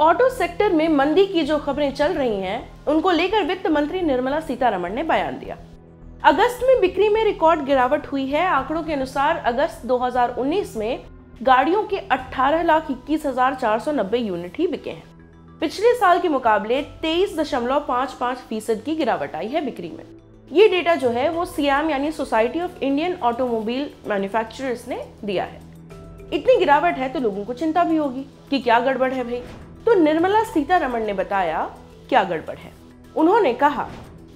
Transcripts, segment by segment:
Auto sector में मंदी की जो खबरें चल रही हैं, उनको लेकर वित्त मंत्री निर्मला सीतारमण ने बयान दिया। अगस्त में बिक्री में रिकॉर्ड गिरावट हुई है। आंकड़ों के अनुसार अगस्त 2019 में गाड़ियों के अठारह लाख इक्कीस हज़ार चार सौ नब्बे यूनिट ही बिके हैं। पिछले साल के मुकाबले तेईस दशमलव पाँच पाँच फ़ीसद की गिरावट आई है बिक्री में। ये डेटा जो है, वो सीएम यानी society of Indian automobile manufacturers ने दिया है। इतनी गिरावट है तो लोगों को चिंता भी होगी कि क्या गड़बड़ है भाई। तो निर्मला सीतारमण ने बताया क्या गड़बड़ है। उन्होंने कहा,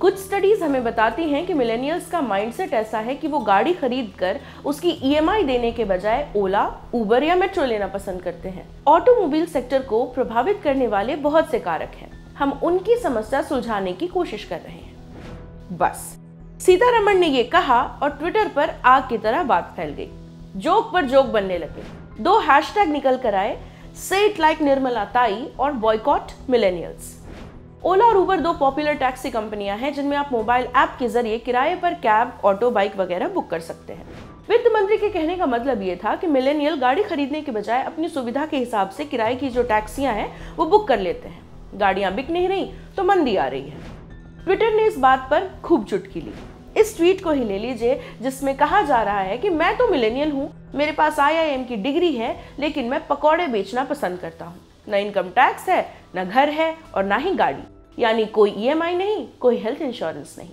कुछ स्टडीज़ हमें बताती हैं कि मिलेनियल्स का माइंडसेट ऐसा है कि वो गाड़ी खरीद कर उसकी ईएमआई e देने के बजाय ओला उबर या मेट्रो लेना पसंद करते हैं। ऑटोमोबाइल सेक्टर को प्रभावित करने वाले बहुत से कारक हैं। हम उनकी समस्या सुलझाने की कोशिश कर रहे हैं। बस। सीतारमण ने ये कहा और ट्विटर पर आग की तरह बात फैल गई। जोक पर जोक बनने लगे। दो हैशटैग निकल कर आए सेट लाइक निर्मला ताई और बॉयकॉट मिलेनियल्स ओला और उबर दो पॉपुलर टैक्सी कंपनियाँ हैं, जिनमें आप मोबाइल ऐप के ज़रिए किराए पर कैब ऑटो बाइक वगैरह बुक कर सकते हैं। वित्त मंत्री के कहने का मतलब ये था कि मिलेनियल गाड़ी खरीदने के बजाय अपनी सुविधा के हिसाब से किराए की जो टैक्सियाँ हैं, वो बुक कर लेते हैं। गाड़ियाँ बिक नहीं रही तो मंदी आ रही है। ट्विटर ने इस बात पर खूब चुटकी ली। इस ट्वीट को ही ले लीजिए, जिसमें कहा जा रहा है कि मैं तो मिलेनियल हूँ मेरे पास आई की डिग्री है, लेकिन मैं पकौड़े बेचना पसंद करता हूँ। न इनकम टैक्स है, न घर है और ना ही गाड़ी। यानी कोई ईएमआई e नहीं, कोई हेल्थ इंश्योरेंस नहीं।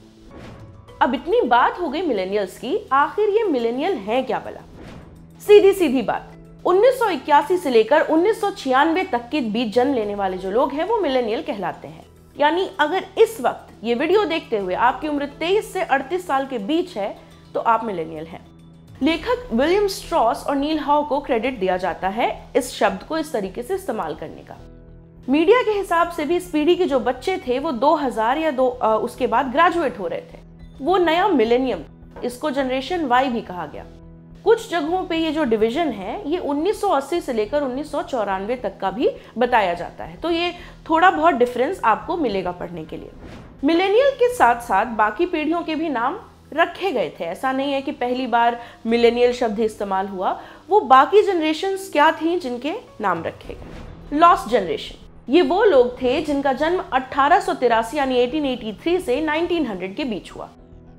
अब इतनी बात हो गई मिलेनियल्स की, आखिर ये मिलेनियल हैं क्या भला? सीधी सीधी बात। 1981 से लेकर उन्नीस सौ छियानवे तक के बीच जन्म लेने वाले जो लोग हैं, वो मिलेनियल कहलाते हैं। यानी अगर इस वक्त ये वीडियो देखते हुए आपकी उम्र 23 से 38 साल के बीच है तो आप मिलेनियल हैं। लेखक विलियम स्ट्रॉस और नील हाउ को क्रेडिट दिया जाता है इस शब्द को इस तरीके से इस्तेमाल करने का। मीडिया के हिसाब से भी इस पीढ़ी के जो बच्चे थे वो 2000 या दो आ, उसके बाद ग्रेजुएट हो रहे थे। वो नया मिलेनियम इसको जनरेशन वाई भी कहा गया। कुछ जगहों पे ये जो डिवीज़न है ये 1980 से लेकर उन्नीस सौ चौरानवे तक का भी बताया जाता है। तो ये थोड़ा बहुत डिफरेंस आपको मिलेगा पढ़ने के लिए। मिलेनियल के साथ साथ बाकी पीढ़ियों के भी नाम रखे गए थे। ऐसा नहीं है कि पहली बार मिलेनियल शब्द इस्तेमाल हुआ। वो बाकी जनरेशन क्या थी जिनके नाम रखे गए? लॉस्ट जनरेशन ये वो लोग थे जिनका जन्म अठारह यानी 1883 से 1900 के बीच हुआ।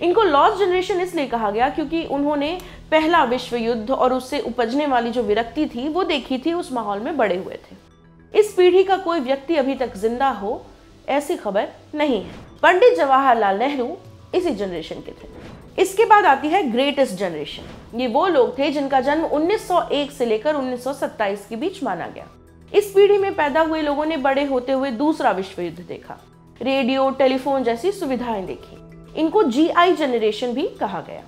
इनको लॉस्ट जनरेशन इसलिए कहा गया क्योंकि उन्होंने पहला विश्व युद्ध और उससे उपजने वाली जो विरक्ति थी, वो देखी थी, उस माहौल में बड़े हुए थे। इस पीढ़ी का कोई व्यक्ति अभी तक ज़िंदा हो, ऐसी खबर नहीं है। पंडित जवाहरलाल नेहरू इसी जनरेशन के थे। इसके बाद आती है ग्रेटेस्ट जनरेशन ये वो लोग थे जिनका जन्म 1901 से लेकर 1927 के बीच माना गया। इस पीढ़ी में पैदा हुए लोगों ने बड़े होते हुए दूसरा विश्व युद्ध देखा। रेडियो, टेलीफोन जैसी सुविधाएँ देखी। इनको जीआई जनरेशन भी कहा गया।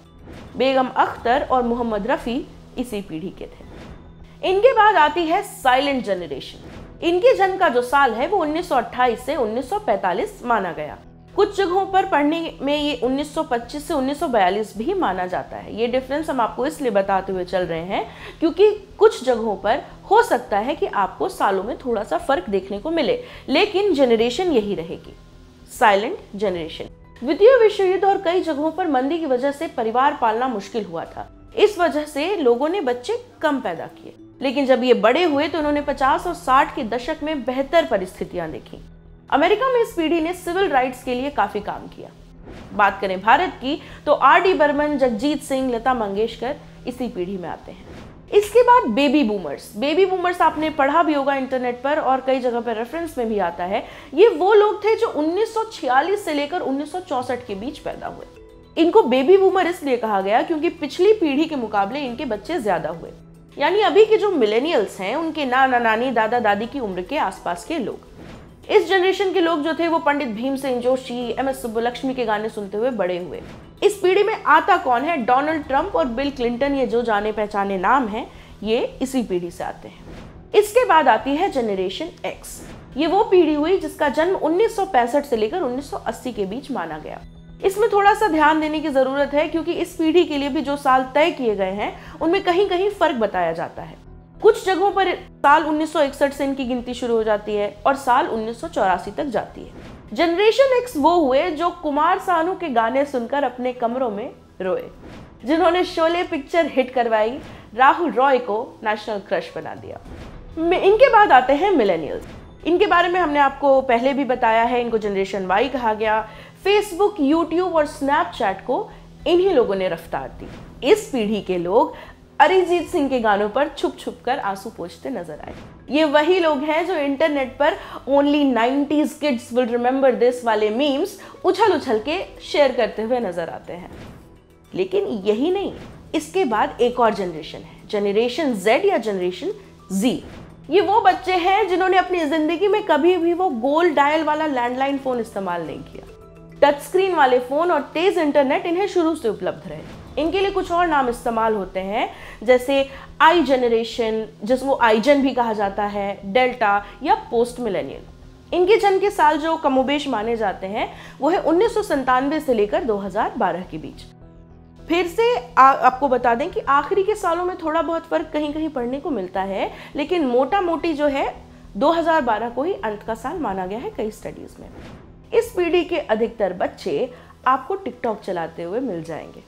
बेगम अख्तर और मोहम्मद रफ़ी इसी पीढ़ी के थे। इनके बाद आती है साइलेंट जनरेशन इनके जन्म का जो साल है वो 1928 से 1945 माना गया। कुछ जगहों पर पढ़ने में ये 1925 से 1942 भी माना जाता है। ये डिफरेंस हम आपको इसलिए बताते हुए चल रहे हैं क्योंकि कुछ जगहों पर हो सकता है कि आपको सालों में थोड़ा सा फ़र्क देखने को मिले, लेकिन जनरेशन यही रहेगी। साइलेंट जनरेशन द्वितीय विश्व युद्ध और कई जगहों पर मंदी की वजह से परिवार पालना मुश्किल हुआ था। इस वजह से लोगों ने बच्चे कम पैदा किए। लेकिन जब ये बड़े हुए तो उन्होंने 50 और 60 के दशक में बेहतर परिस्थितियाँ देखी। अमेरिका में इस पीढ़ी ने सिविल राइट्स के लिए काफ़ी काम किया। बात करें भारत की तो आर डी बर्मन, जगजीत सिंह, लता मंगेशकर इसी पीढ़ी में आते हैं। इसके बाद बेबी बूमर्स बेबी बूमर्स आपने पढ़ा भी होगा इंटरनेट पर और कई जगह पर रेफरेंस में भी आता है। ये वो लोग थे जो 1946 से लेकर 1964 के बीच पैदा हुए। इनको बेबी बूमर इसलिए कहा गया क्योंकि पिछली पीढ़ी के मुकाबले इनके बच्चे ज़्यादा हुए। यानी अभी के जो मिलेनियल्स हैं, उनके नाना नानी दादा दादी की उम्र के आसपास के लोग। इस जनरेशन के लोग जो थे वो पंडित भीम सिंह जोशी, एम एस सुब्बलक्ष्मी के गाने सुनते हुए बड़े हुए। इस पीढ़ी में आता कौन है? डोनाल्ड ट्रंप और बिल क्लिंटन, ये जो जाने पहचाने नाम हैं, ये इसी पीढ़ी से आते हैं। इसके बाद आती है जनरेशन एक्स ये वो पीढ़ी हुई जिसका जन्म 1965 से लेकर 1980 के बीच माना गया। इसमें थोड़ा सा ध्यान देने की ज़रूरत है, क्योंकि इस पीढ़ी के लिए भी जो साल तय किए गए हैं, उनमें कहीं कहीं फ़र्क बताया जाता है। कुछ जगहों पर साल 1961 से इनकी गिनती शुरू हो जाती है और साल उन्नीस तक जाती है। जनरेशन एक्स वो हुए जो कुमार सानू के गाने सुनकर अपने कमरों में रोए, जिन्होंने शोले पिक्चर हिट करवाई, राहुल रॉय को नेशनल क्रश बना दिया। इनके बाद आते हैं मिलेनियल्स इनके बारे में हमने आपको पहले भी बताया है, इनको जनरेशन वाई कहा गया। फेसबुक यूट्यूब और स्नैपचैट को इन्हीं लोगों ने रफ्तार दी। इस पीढ़ी के लोग अरिजीत सिंह के गानों पर छुप छुप कर आँसू पोछते नज़र आए। ये वही लोग हैं जो इंटरनेट पर only 90s kids will remember this वाले मीम्स उछल उछल के शेयर करते हुए नज़र आते हैं। लेकिन यही नहीं, इसके बाद एक और जनरेशन है जनरेशन जेड या जनरेशन जी ये वो बच्चे हैं जिन्होंने अपनी ज़िंदगी में कभी भी वो गोल डायल वाला लैंडलाइन फ़ोन इस्तेमाल नहीं किया। टच स्क्रीन वाले फ़ोन और तेज इंटरनेट इन्हें शुरू से उपलब्ध रहे। इनके लिए कुछ और नाम इस्तेमाल होते हैं जैसे आई जनरेशन जिसको आईजन भी कहा जाता है डेल्टा या पोस्ट मिलेनियल इनके जन्म के साल जो कमोबेश माने जाते हैं वो है उन्नीस से लेकर 2012 के बीच। फिर से आ, आपको बता दें कि आखिरी के सालों में थोड़ा बहुत फ़र्क कहीं कहीं पढ़ने को मिलता है लेकिन मोटा मोटी जो है 2012 को ही अंत का साल माना गया है कई स्टडीज़ में। इस पीढ़ी के अधिकतर बच्चे आपको टिकटॉक चलाते हुए मिल जाएँगे।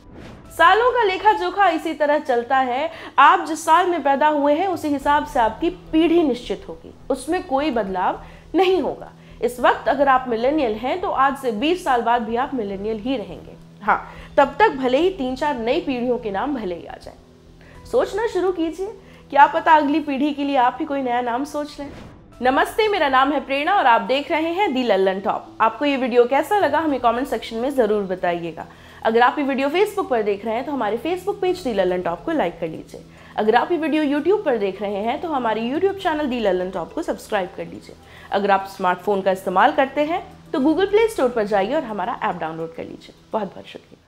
सालों का लेखा जोखा इसी तरह चलता है। आप जिस साल में पैदा हुए हैं, उसी हिसाब से आपकी पीढ़ी निश्चित होगी। उसमें कोई बदलाव नहीं होगा। इस वक्त अगर आप मिलेनियल हैं तो आज से 20 साल बाद भी आप मिलेनियल ही रहेंगे। हाँ तब तक भले ही तीन चार नई पीढ़ियों के नाम भले ही आ जाए। सोचना शुरू कीजिए। क्या पता अगली पीढ़ी के लिए आप ही कोई नया नाम सोच लें। नमस्ते, मेरा नाम है प्रेरणा और आप देख रहे हैं दी लल्लन टॉप। आपको ये वीडियो कैसा लगा, हमें कमेंट सेक्शन में ज़रूर बताइएगा। अगर आप ये वीडियो फेसबुक पर देख रहे हैं तो हमारे Facebook page the Lallantop को लाइक कर लीजिए। अगर आप ये वीडियो यूट्यूब पर देख रहे हैं तो हमारे YouTube channel the Lallantop को सब्सक्राइब कर लीजिए। अगर आप स्मार्टफ़ोन का इस्तेमाल करते हैं तो गूगल प्ले स्टोर पर जाइए और हमारा ऐप डाउनलोड कर लीजिए। बहुत बहुत शुक्रिया।